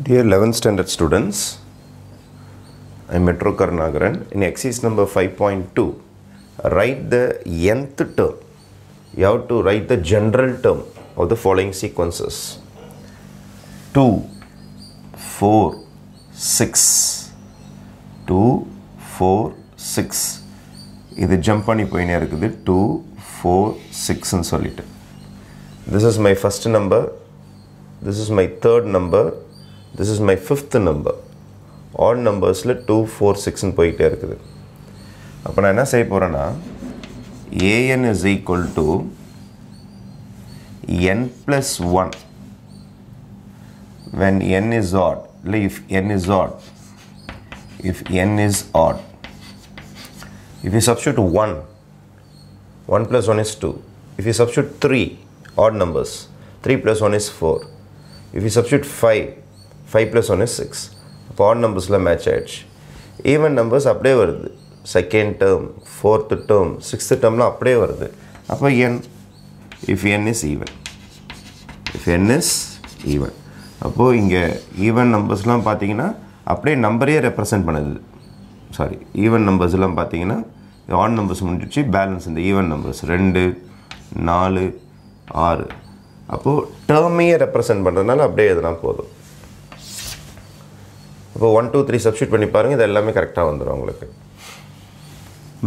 Dear 11th standard students, I am Metro Karnagaran. In exercise number 5.2, write the nth term. You have to write the general term of the following sequences 2, 4, 6. 2, 4, 6. இது jump பண்ணி போயினே இருக்குது two four சிக்ஸ்ன்னு சொல்லிட்டு this is my first number this is my third number this is my fifth number odd நம்பர்ஸில் two four சிக்ஸ்னு போயிட்டே இருக்குது அப்போ நான் என்ன செய்ய போகிறேன்னா a n is equal to n plus one when n is odd இல்லை if n is odd if n is odd if you substitute 1 1 plus 1 is 2 if you substitute 3 odd numbers 3 plus 1 is 4 if you substitute 5 five plus one is six அப்போ odd நம்பர்ஸில் match ஆகிடுச்சு even numbers அப்படியே வருது. Second term fourth term sixth டேர்ம்லாம் அப்படியே வருது. அப்போ n if n is even if n is even அப்போது இங்கே ஈவன் நம்பர்ஸ்லாம் பார்த்தீங்கன்னா அப்படியே நம்பரே ரெப்ரசன்ட் பண்ணுது. சாரி ஈவன் நம்பர்ஸ்லாம் பார்த்தீங்கன்னா ஆட் நம்பர்ஸ் முடிஞ்சிச்சு பேலன்ஸ் இந்த ஈவன் நம்பர்ஸ் ரெண்டு நாலு ஆறு. அப்போது டேர்மையே ரெப்ரசன்ட் பண்ணுறதுனால அப்படியே எதுனா போதும். இப்போ ஒன் டூ த்ரீ சப்ஸ்டியூட் பண்ணி பாருங்கள் இது எல்லாமே கரெக்டாக வந்துடும் உங்களுக்கு.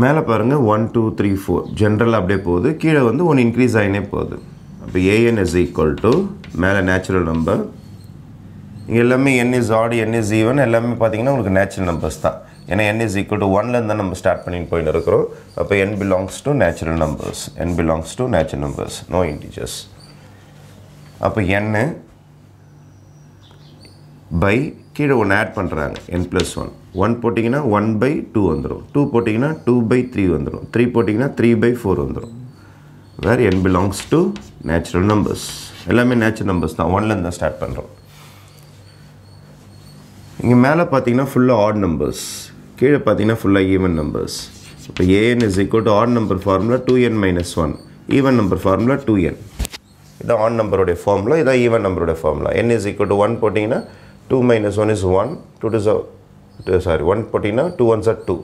மேலே பாருங்கள் one two three four general அப்படியே போகுது. கீழே வந்து ஒன் இன்க்ரீஸ் ஆகினே போகுது. அப்போ a n is equal to மேலே நேச்சுரல் நம்பர் இங்கே எல்லாமே என் இஸ் ஆடு என் இஸ் ஈவன் எல்லாமே பார்த்தீங்கன்னா உங்களுக்கு நேச்சுரல் நம்பர்ஸ் தான். ஏன்னா என் இஸ் ஈக்குவல் டு ஒன்லேருந்து தான் நம்ம ஸ்டார்ட் பண்ணிட்டு போயின்னு இருக்கிறோம். அப்போ n belongs to natural numbers n belongs to natural numbers no integers அப்போ என்னு பை கீழே ஒன்று ஆட் பண்ணுறாங்க என் ப்ளஸ் ஒன் ஒன் போட்டிங்கன்னா ஒன் பை டூ வந்துடும் டூ போட்டிங்கன்னா டூ பை த்ரீ வந்துடும் த்ரீ போட்டிங்கன்னா த்ரீ பை ஃபோர் வந்துடும் where n belongs to natural numbers எல்லாமே நேச்சுரல் நம்பர்ஸ் தான். ஒன்லேருந்து தான் ஸ்டார்ட் பண்ணுறோம் இங்கே மேலே பார்த்தீங்கன்னா ஃபுல்லாக ஆட் நம்பர்ஸ் கீழே பார்த்தீங்கன்னா ஃபுல்லாக ஈவன் நம்பர்ஸ் இப்போ a n is equal to odd number formula two n minus one even number formula two n இதான் ஆட் நம்பருடைய ஃபார்முலா இதான் even நம்பருடைய formula n is equal to one போட்டிங்கன்னா two minus one is one two two sorry one போட்டிங்கன்னா two ones are two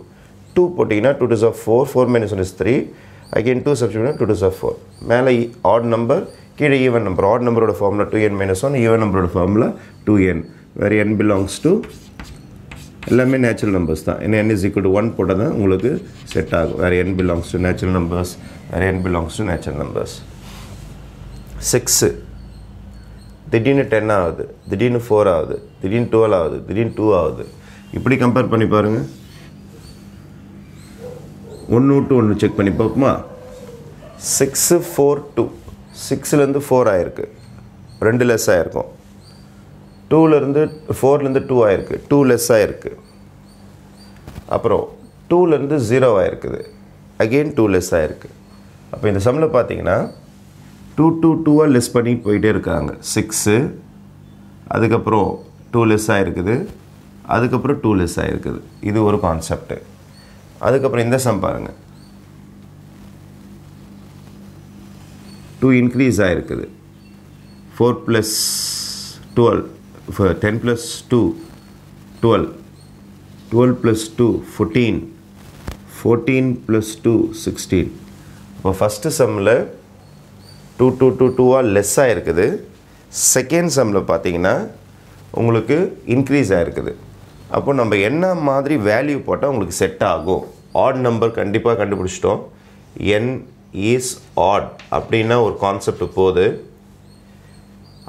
two போட்டிங்கன்னா two two are four four minus one is three again two substitute two two are four மேலே odd number கீழே even number odd நம்பரோட ஃபார்மில் two n minus one even நம்பரோட formula two n வேறு n belongs to எல்லாமே natural numbers தான். ஏன்னா n is equal to one போட்டால் தான் உங்களுக்கு செட் ஆகும். வேறு n belongs to natural numbers வேறு n belongs to natural numbers six திடீர்னு டென் ஆகுது திடீர்னு ஃபோர் ஆகுது திடீர்னு டுவெல் ஆகுது திடீர்னு டூ ஆகுது. இப்படி கம்பேர் பண்ணி பாருங்கள் ஒன்று டு ஒன்று செக் பண்ணி பார்ப்போமா? சிக்ஸு ஃபோர் டூ சிக்ஸ்லேருந்து ஃபோர் ஆயிருக்கு. ரெண்டு லெஸ் ஆகிருக்கும் டூலேருந்து ஃபோர்லேருந்து டூ ஆயிருக்கு. டூ லெஸ் ஆகிருக்கு அப்புறம் டூலேருந்து ஜீரோ ஆகிருக்குது அகெயின் டூ லெஸ் ஆகிருக்கு அப்போ இந்த சம்மில் பார்த்தீங்கன்னா டூ டூ டூவாக லெஸ் பண்ணி போயிட்டே இருக்காங்க. சிக்ஸு அதுக்கப்புறம் டூ லெஸ் ஆகிருக்குது அதுக்கப்புறம் டூ லெஸ் ஆகிருக்குது இது ஒரு கான்செப்ட்டு அதுக்கப்புறம் இந்த சம் பாருங்கள் டூ இன்க்ரீஸ் ஆகிருக்குது four plus twelve ten plus two twelve twelve plus two fourteen fourteen plus two sixteen இப்போ ஃபஸ்ட்டு சம்மில் டூ டூ டூ டூவாக லெஸ் ஆகிருக்குது செகண்ட் சம்மில் பார்த்தீங்கன்னா உங்களுக்கு இன்க்ரீஸ் ஆகிருக்குது அப்போ நம்ம என்ன மாதிரி வேல்யூ போட்டால் உங்களுக்கு செட் ஆகும்? ஆட் நம்பர் கண்டிப்பாக கண்டுபிடிச்சிட்டோம். என் இஸ் ஆட் அப்படின்னா ஒரு கான்செப்ட் போகுது.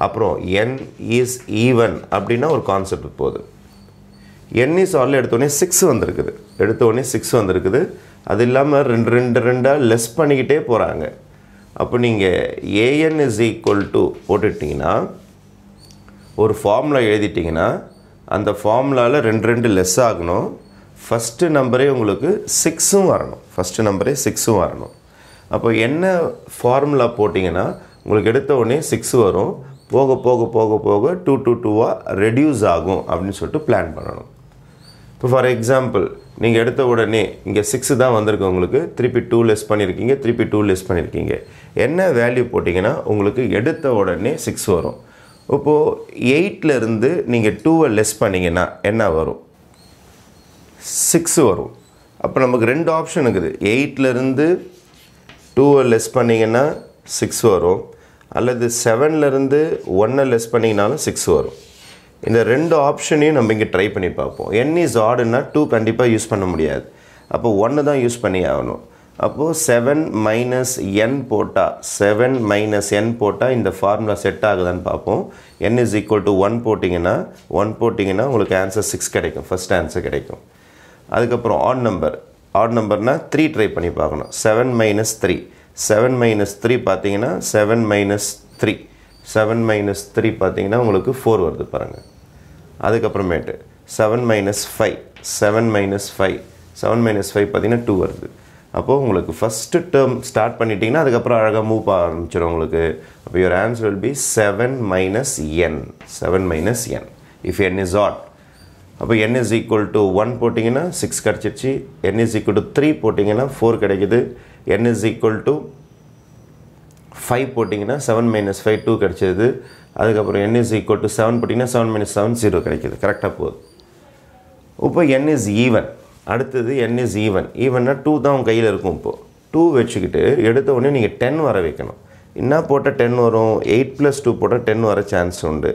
அப்புறம் என் இஸ் ஈவன் அப்படின்னா ஒரு கான்செப்ட் போகுது. என் இஸ் ஆடில் எடுத்தோடனே சிக்ஸ் வந்திருக்குது. எடுத்தோடனே சிக்ஸ் வந்திருக்குது. அது இல்லாமல் ரெண்டு ரெண்டு ரெண்டாக லெஸ் பண்ணிக்கிட்டே போகிறாங்க அப்போ நீங்கள் ஏஎன் இஸ் ஈக்குவல் டு போட்டுட்டிங்கன்னா ஒரு ஃபார்முலா எழுதிட்டிங்கன்னா அந்த ஃபார்முலாவில் ரெண்டு ரெண்டு லெஸ் ஆகணும். ஃபஸ்ட்டு நம்பரே உங்களுக்கு சிக்ஸும் வரணும். ஃபஸ்ட்டு நம்பரே சிக்ஸும் வரணும். அப்போ என்ன ஃபார்முலா போட்டிங்கன்னா உங்களுக்கு எடுத்த உடனே சிக்ஸ் வரும். போக போக போக போக டூ டூ டூவாக ரெடியூஸ் ஆகும் அப்படின்னு சொல்லிட்டு பிளான் பண்ணணும். இப்போ ஃபார் எக்ஸாம்பிள் நீங்கள் எடுத்த உடனே இங்கே சிக்ஸு தான் வந்திருக்கு உங்களுக்கு. திருப்பி டூ லெஸ் பண்ணியிருக்கீங்க திருப்பி டூ லெஸ் பண்ணியிருக்கீங்க என்ன வேல்யூ போட்டிங்கன்னா உங்களுக்கு எடுத்த உடனே சிக்ஸ் வரும். இப்போது எயிட்லேருந்து நீங்கள் டூவை லெஸ் பண்ணிங்கன்னா என்ன வரும்? சிக்ஸ் வரும். அப்போ நமக்கு ரெண்டு ஆப்ஷன் இருக்குது. எயிட்லேருந்து டூவை லெஸ் பண்ணிங்கன்னா சிக்ஸ் வரும். அல்லது செவன்லேருந்து ஒன்னை லெஸ் பண்ணிங்கனாலும் சிக்ஸ் வரும். இந்த ரெண்டு ஆப்ஷனையும் நம்ம இங்கே ட்ரை பண்ணி பார்ப்போம். என் இஸ் ஆடுன்னா டூ கண்டிப்பாக யூஸ் பண்ண முடியாது. அப்போ ஒன்று தான் யூஸ் பண்ணி ஆகணும். அப்போது செவன் மைனஸ் என் போட்டால் செவன் மைனஸ் என் போட்டால் இந்த ஃபார்முலா செட் ஆகுதான்னு பார்ப்போம். N is equal to one போட்டிங்கன்னா ஒன் போட்டிங்கன்னா உங்களுக்கு ஆன்சர் சிக்ஸ் கிடைக்கும். ஃபஸ்ட் ஆன்சர் கிடைக்கும். அதுக்கப்புறம் ஆட் நம்பர் ஆட் நம்பர்னால் த்ரீ ட்ரை பண்ணி பார்க்கணும். Seven minus three seven minus three பார்த்தீங்கன்னா seven minus three seven minus three பார்த்தீங்கன்னா உங்களுக்கு ஃபோர் வருது பாருங்கள் அதுக்கப்புறமேட்டு seven minus five seven minus five seven minus five பார்த்தீங்கன்னா டூ வருது. அப்போது உங்களுக்கு ஃபஸ்ட்டு டேர்ம் ஸ்டார்ட் பண்ணிட்டீங்கன்னா அதுக்கப்புறம் அழகாக மூவ் ஆரம்பிச்சிடும் உங்களுக்கு. அப்போ your answer will be seven minus n seven minus n if n is odd அப்போ n is equal to one போட்டிங்கன்னா சிக்ஸ் கிடச்சிருச்சு. N is equal to three போட்டிங்கன்னா ஃபோர் கிடைக்குது. N is equal to five போட்டிங்கன்னா seven minus five two கிடச்சிது அதுக்கப்புறம் n is equal to seven போட்டிங்கன்னா seven minus seven zero கிடைக்கிது. கரெக்டாக போகுது. இப்போ என் இஸ் ஈவன் அடுத்தது என் இஸ் ஈவன் ஈவன்னா டூ தான் உங்கள் கையில் இருக்கும் இப்போது டூ வச்சுக்கிட்டு எடுத்த உடனே நீங்கள் டென் வர வைக்கணும். என்ன போட்டால் டென் வரும்? எயிட் ப்ளஸ் டூ போட்டால் டென் வர சான்ஸ் உண்டு.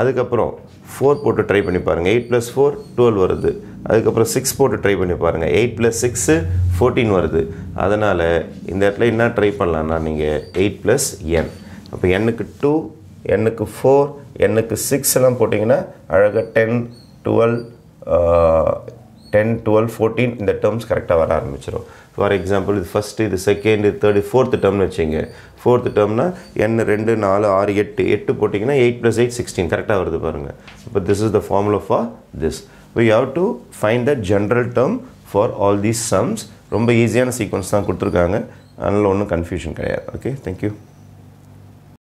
அதுக்கப்புறம் ஃபோர் போட்டு ட்ரை பண்ணி பாருங்கள் எயிட் ப்ளஸ் ஃபோர் டுவெல் வருது. அதுக்கப்புறம் சிக்ஸ் போட்டு ட்ரை பண்ணி பாருங்கள் எயிட் ப்ளஸ் சிக்ஸு ஃபோர்டீன் வருது. அதனால் இந்த இடத்துல என்ன ட்ரை பண்ணலான்னா நீங்கள் எயிட் ப்ளஸ் என் அப்போ எண்ணுக்கு டூ எண்ணுக்கு ஃபோர் எண்ணுக்கு சிக்ஸ் எல்லாம் போட்டிங்கன்னா அழகாக ten twelve ten twelve fourteen இந்த டேர்ம்ஸ் கரெக்டாக வர ஆரம்பிச்சிடும் ஃபார் எக்ஸாம்பிள் இது ஃபஸ்ட்டு இது செகண்ட் இது தேர்டு ஃபோர்த்து டேர்ம்னு வச்சுங்க ஃபோர்த்து டேர்ம்னா என் ரெண்டு நாலு ஆறு எட்டு எட்டு போட்டிங்கன்னா எயிட் ப்ளஸ் எயிட் சிக்ஸ்டீன் கரெக்டாக வருது பாருங்கள் இப்போ this is the formula for this we have to find the general term for all these sums ரொம்ப ஈஸியான சீக்வன்ஸ் தான் கொடுத்துருக்காங்க. அதனால் ஒன்றும் கன்ஃபியூஷன் கிடையாது. Okay thank you